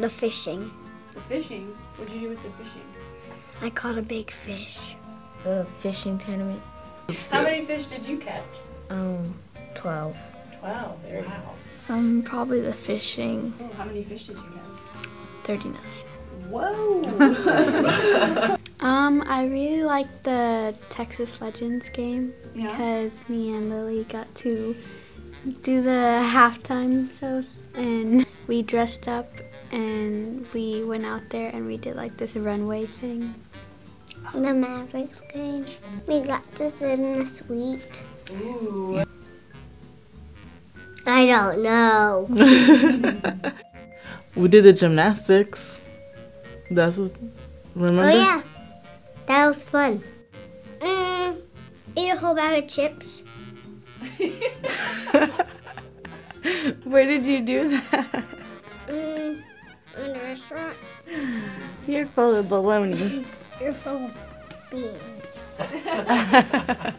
The fishing. The fishing. What'd you do with the fishing? I caught a big fish. The fishing tournament. How many fish did you catch? Um, 12. Wow, very wow. Um, probably the fishing. Oh, how many fish did you catch? 39. Whoa! Um, I really liked the Texas Legends game Yeah. because me and Lily got to do the halftime show and we dressed up and we went out there and we did like this runway thing. The Mavericks game. We got this in the suite. Ooh. I don't know. We did the gymnastics. That's what. Remember? Oh yeah, that was fun. Mm, ate a whole bag of chips. Where did you do that? In a restaurant. You're full of baloney. You're full of beans.